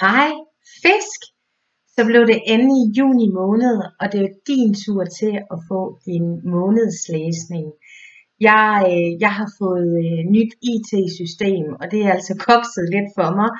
Hej fisk! Så blev det endelig juni måned, og det er din tur til at få din månedslæsning. Jeg, øh, jeg har fået øh, nyt IT-system, og det er altså kokset lidt for mig.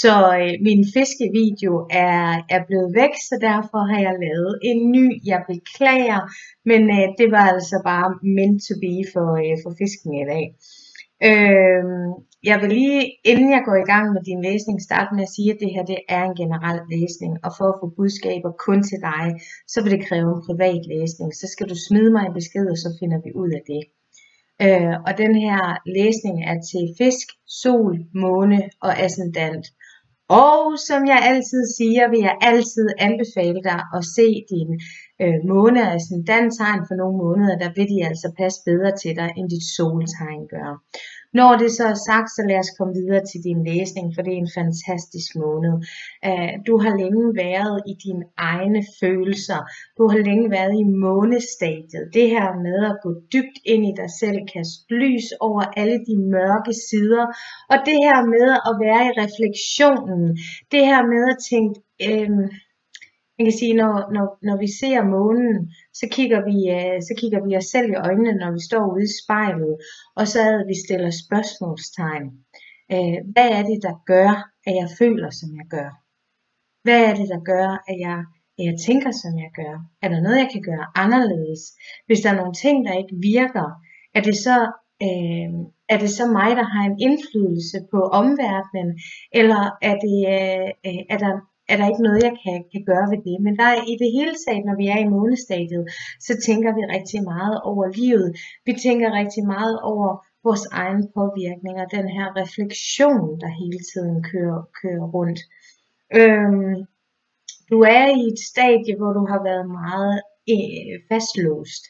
Så øh, min fiskevideo er, er blevet væk, så derfor har jeg lavet en ny. Jeg beklager, men øh, det var altså bare meant to be for, øh, for fisken i dag. Øh, jeg vil lige, inden jeg går i gang med din læsning, starte med at sige, at det her det er en generel læsning, og for at få budskaber kun til dig, så vil det kræve en privat læsning. Så skal du smide mig en besked, og så finder vi ud af det. Øh, og den her læsning er til fisk, sol, måne og ascendant. Og som jeg altid siger, vil jeg altid anbefale dig at se din øh, måne og ascendanttegn for nogle måneder. Der vil de altså passe bedre til dig, end dit soltegn gør. Når det så er sagt, så lad os komme videre til din læsning, for det er en fantastisk måned. Øh, du har længe været i dine egne følelser. Du har længe været i månestadiet. Det her med at gå dybt ind i dig selv, kaste lys over alle de mørke sider. Og det her med at være i refleksionen. Det her med at tænke... Øh, man kan sige, når, når, når vi ser månen, så kigger, vi, øh, så kigger vi os selv i øjnene, når vi står ude i spejlet, og så er vi stiller spørgsmålstegn. Øh, hvad er det, der gør, at jeg føler, som jeg gør? Hvad er det, der gør, at jeg, at jeg tænker, som jeg gør? Er der noget, jeg kan gøre anderledes? Hvis der er nogle ting, der ikke virker, er det så, øh, er det så mig, der har en indflydelse på omverdenen, eller er, det, øh, øh er der er der ikke noget, jeg kan, kan gøre ved det. Men der er i det hele taget, når vi er i månestadiet, så tænker vi rigtig meget over livet. Vi tænker rigtig meget over vores egen påvirkning og den her refleksion, der hele tiden kører, kører rundt. Øhm, du er i et stadie, hvor du har været meget øh, fastlåst.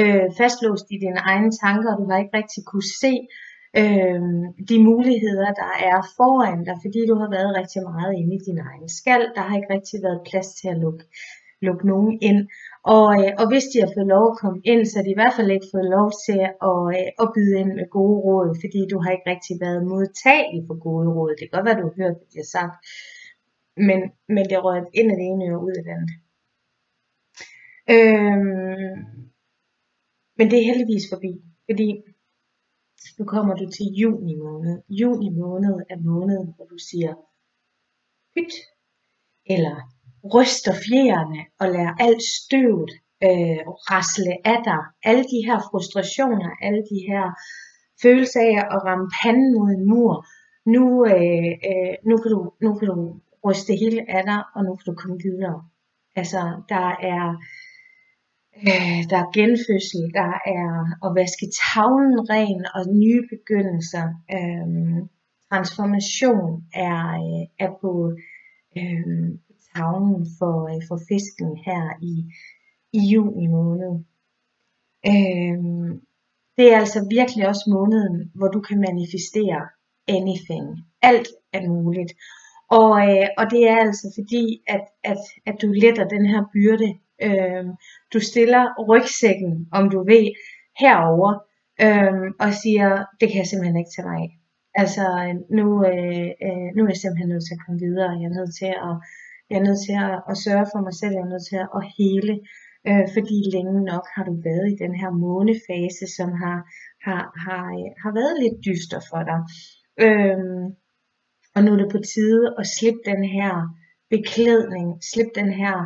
Øh, fastlåst i dine egne tanker, og du har ikke rigtig kunne se, øh, de muligheder, der er foran dig, fordi du har været rigtig meget inde i din egen skal. Der har ikke rigtig været plads til at lukke, lukke nogen ind. Og, øh, og hvis de har fået lov at komme ind, så har de i hvert fald ikke fået lov til at, øh, at byde ind med gode råd, fordi du har ikke rigtig været modtagelig for gode råd. Det kan godt være, du har hørt, hvad de har sagt, men, men det rører ind af det ene og ud af det andet. Øhm, men det er heldigvis forbi, fordi nu kommer du til juni måned. Juni måned er måneden, hvor du siger pyt, eller ryster fjerne og lader alt støvet øh, rasle af dig. Alle de her frustrationer, alle de her følelser af at ramme panden mod en mur. Nu, øh, øh, nu, kan du, nu kan du ryste hele af dig, og nu kan du komme videre. Altså, der er Øh, der er genfødsel, der er at vaske tavlen ren og nye begyndelser. Øh, transformation er, øh, er på øh, tavlen for, øh, for fisken her i, i juni måned. Øh, det er altså virkelig også måneden, hvor du kan manifestere anything. Alt er muligt. Og, øh, og det er altså fordi, at, at, at du letter den her byrde Øh, du stiller rygsækken, om du vil, herover øh, og siger, det kan jeg simpelthen ikke tage mig af. Altså, nu, øh, øh, nu er jeg simpelthen nødt til at komme videre. Jeg er nødt til at, jeg er nødt til at, at sørge for mig selv. Jeg er nødt til at, at hele. Øh, fordi længe nok har du været i den her månefase, som har, har, har, øh, har været lidt dyster for dig. Øh, og nu er det på tide at slippe den her beklædning, slippe den her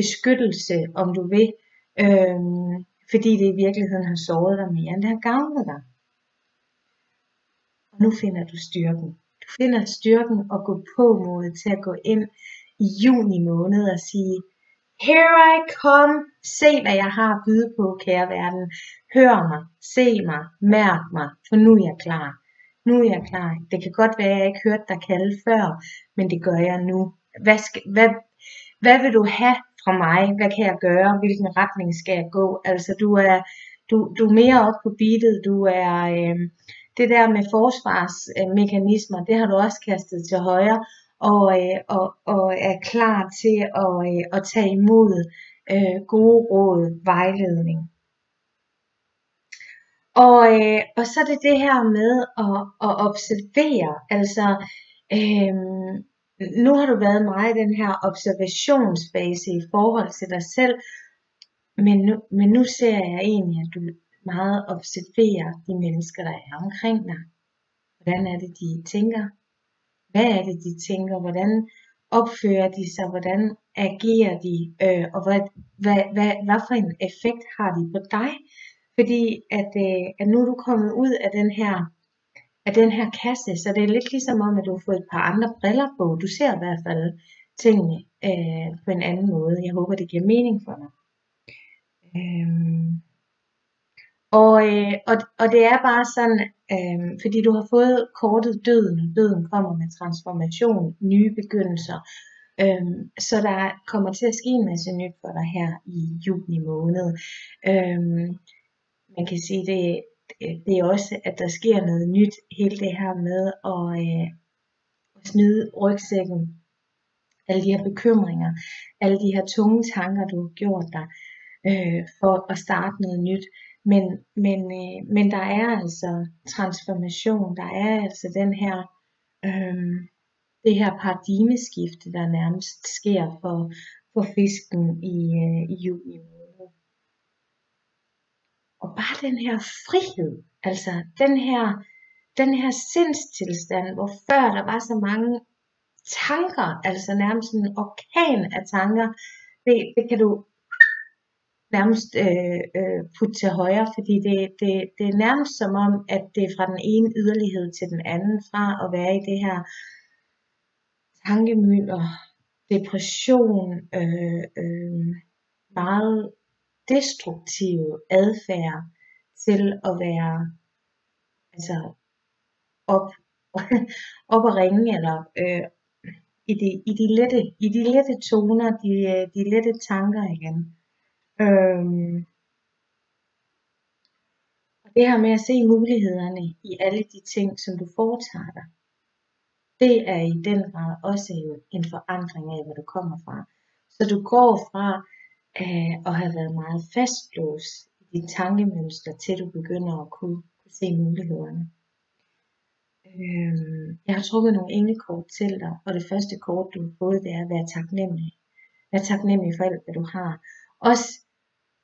beskyttelse, om du vil, øh, fordi det i virkeligheden har såret dig mere, end det har gavnet dig. Og nu finder du styrken. Du finder styrken og gå på modet til at gå ind i juni måned og sige, Here I come, se hvad jeg har at byde på, kære verden. Hør mig, se mig, mærk mig, for nu er jeg klar. Nu er jeg klar. Det kan godt være, at jeg ikke hørte dig kalde før, men det gør jeg nu. Hvad, skal, hvad, hvad vil du have for mig? Hvad kan jeg gøre? Hvilken retning skal jeg gå? Altså du er, du, du er mere op på beatet. Du er, øh, det der med forsvarsmekanismer, det har du også kastet til højre og, øh, og, og er klar til at, øh, at tage imod øh, gode råd, vejledning. Og, øh, og så er det det her med at, at observere, altså øh, nu har du været meget i den her observationsfase i forhold til dig selv, men nu, men nu ser jeg egentlig, at du meget observerer de mennesker, der er omkring dig. Hvordan er det, de tænker? Hvad er det, de tænker? Hvordan opfører de sig? Hvordan agerer de? Øh, og hvad, hvad, hvad, hvad for en effekt har de på dig? Fordi at, øh, at nu er du kommet ud af den her af den her kasse, så det er lidt ligesom om, at du har fået et par andre briller på. Du ser i hvert fald tingene øh, på en anden måde. Jeg håber, det giver mening for dig. Øhm. Og, øh, og, og det er bare sådan, øh, fordi du har fået kortet døden, døden kommer med transformation, nye begyndelser, øh, så der kommer til at ske en masse nyt for dig her i juni måned. Øh, man kan sige, det, Øh, det er også, at der sker noget nyt, hele det her med at, øh, at smide rygsækken, alle de her bekymringer, alle de her tunge tanker, du har gjort dig, øh, for at starte noget nyt. Men, men, øh, men der er altså transformation, der er altså den her, øh, det her paradigmeskifte, der nærmest sker for, for fisken i, øh, i juni og bare den her frihed, altså den her, den her sindstilstand, hvor før der var så mange tanker, altså nærmest en orkan af tanker, det, det kan du nærmest øh, øh, putte til højre, fordi det, det, det er nærmest som om, at det er fra den ene yderlighed til den anden, fra at være i det her tankemylder, depression, øh, øh, meget destruktive adfærd til at være altså op, op at ringe, eller øh, i, de, i, de lette, i de lette toner, de, øh, de lette tanker igen. Øh, og det her med at se mulighederne i alle de ting, som du foretager dig, det er i den grad også jo en forandring af, hvor du kommer fra. Så du går fra øh, og have været meget fastlåst i dit tankemønster, til du begynder at kunne, kunne se mulighederne. Øh, jeg har trukket nogle englekort til dig, og det første kort, du har fået, det er at være taknemmelig. Vær taknemmelig for alt, hvad du har. Også,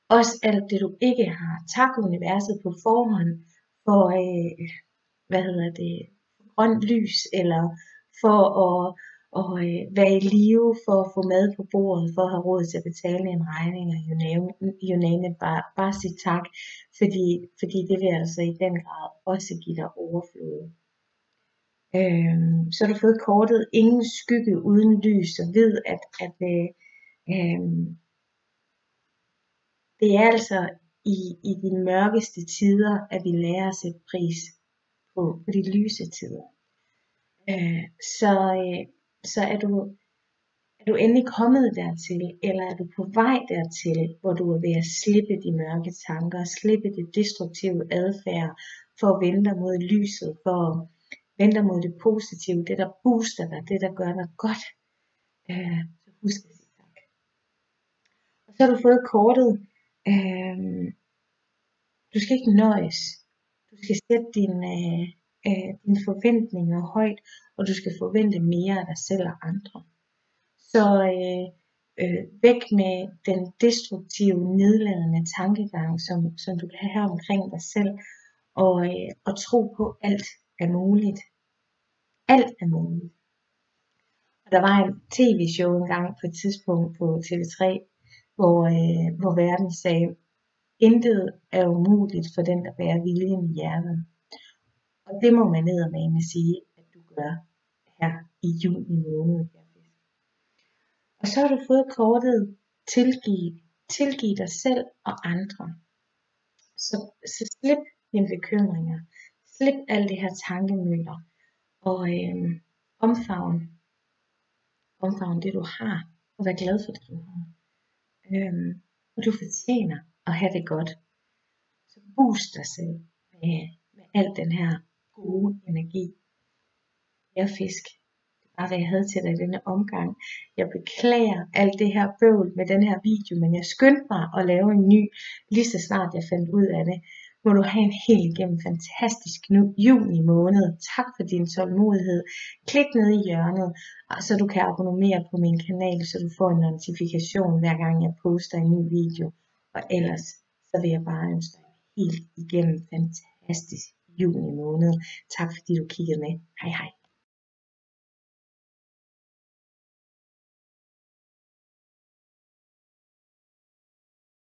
også alt det, du ikke har. Tak universet på forhånd for, øh, hvad hedder det, grønt lys, eller for at og øh, være i live for at få mad på bordet, for at have råd til at betale en regning, og you name, you name it, bare, bare sig tak, fordi, fordi det vil altså i den grad også give dig overflod. Øhm, så har du fået kortet ingen skygge uden lys, og ved at, at øh, øh, det er altså i, i de mørkeste tider, at vi lærer at sætte pris på, på de lyse tider. Øh, så, øh, så er du, er du endelig kommet dertil, eller er du på vej dertil, hvor du er ved at slippe de mørke tanker, slippe det destruktive adfærd, for at vende dig mod lyset, for at vende dig mod det positive, det der booster dig, det der gør dig godt. Øh, så husk at sige tak. Og så har du fået kortet, øh, du skal ikke nøjes. Du skal sætte din, øh, øh, dine forventninger højt, og du skal forvente mere af dig selv og andre. Så øh, øh, væk med den destruktive, nedladende tankegang, som, som du kan have omkring dig selv, og, øh, og tro på, at alt er muligt. Alt er muligt. Og der var en tv-show engang på et tidspunkt på TV3, hvor, øh, hvor verden sagde, intet er umuligt for den, der bærer viljen i hjertet. Og det må man med sige, at du gør her i juni måned. Og så har du fået kortet tilgive, tilgive dig selv og andre. Så, så slip dine bekymringer. Slip alle de her tankemøller. Og øh, omfavn, omfavn det du har. Og vær glad for det du har. Øh, og du fortjener at have det godt. Så boost dig selv med, med al den her gode energi. Jeg fisk. Det var, hvad jeg havde til dig i denne omgang. Jeg beklager alt det her bøvl med den her video, men jeg skyndte mig at lave en ny, lige så snart jeg fandt ud af det. må du have en helt igennem fantastisk nu, juni måned. Tak for din tålmodighed. Klik ned i hjørnet, og så du kan abonnere på min kanal, så du får en notifikation hver gang jeg poster en ny video. Og ellers så vil jeg bare ønske dig helt igennem fantastisk juni måned. Tak fordi du kiggede med. Hej hej.